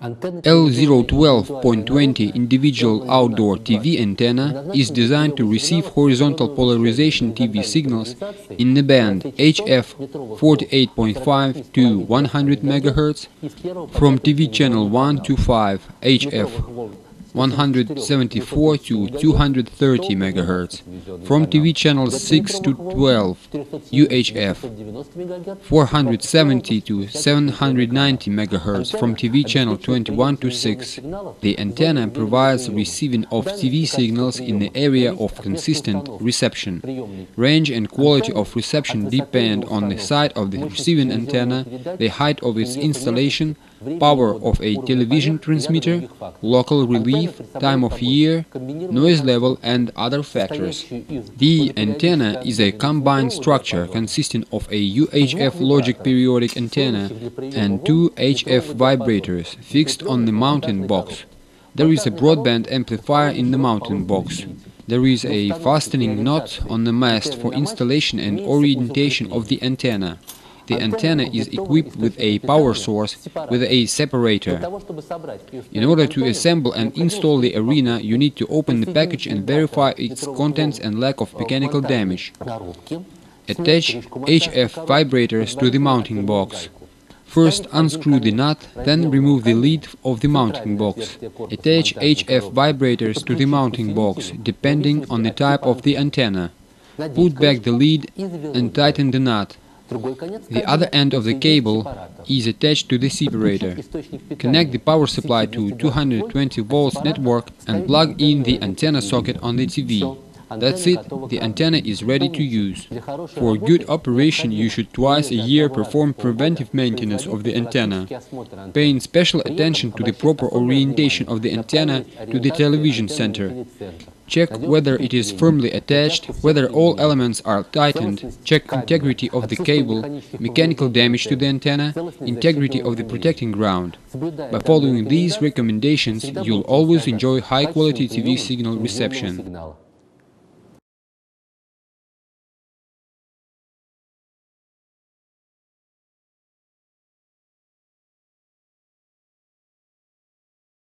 L012.20 individual outdoor TV antenna is designed to receive horizontal polarization TV signals in the band HF 48.5 to 100 MHz from TV channel 1 to 5 HF 174 to 230 MHz, from TV channels 6 to 12 UHF, 470 to 790 MHz, from TV channel 21 to 6. The antenna provides receiving of TV signals in the area of consistent reception. Range and quality of reception depend on the size of the receiving antenna, the height of its installation, power of a television transmitter, local time of year, noise level and other factors. The antenna is a combined structure consisting of a UHF log-periodic antenna and two HF vibrators fixed on the mounting box. There is a broadband amplifier in the mounting box. There is a fastening knot on the mast for installation and orientation of the antenna. The antenna is equipped with a power source with a separator. In order to assemble and install the arena, you need to open the package and verify its contents and lack of mechanical damage. Attach HF vibrators to the mounting box. First unscrew the nut, then remove the lid of the mounting box. Attach HF vibrators to the mounting box, depending on the type of the antenna. Put back the lid and tighten the nut. The other end of the cable is attached to the separator. Connect the power supply to 220 volts network and plug in the antenna socket on the TV. That's it, the antenna is ready to use. For good operation you should twice a year perform preventive maintenance of the antenna, paying special attention to the proper orientation of the antenna to the television center. Check whether it is firmly attached, whether all elements are tightened, check integrity of the cable, mechanical damage to the antenna, integrity of the protecting ground. By following these recommendations, you'll always enjoy high-quality TV signal reception.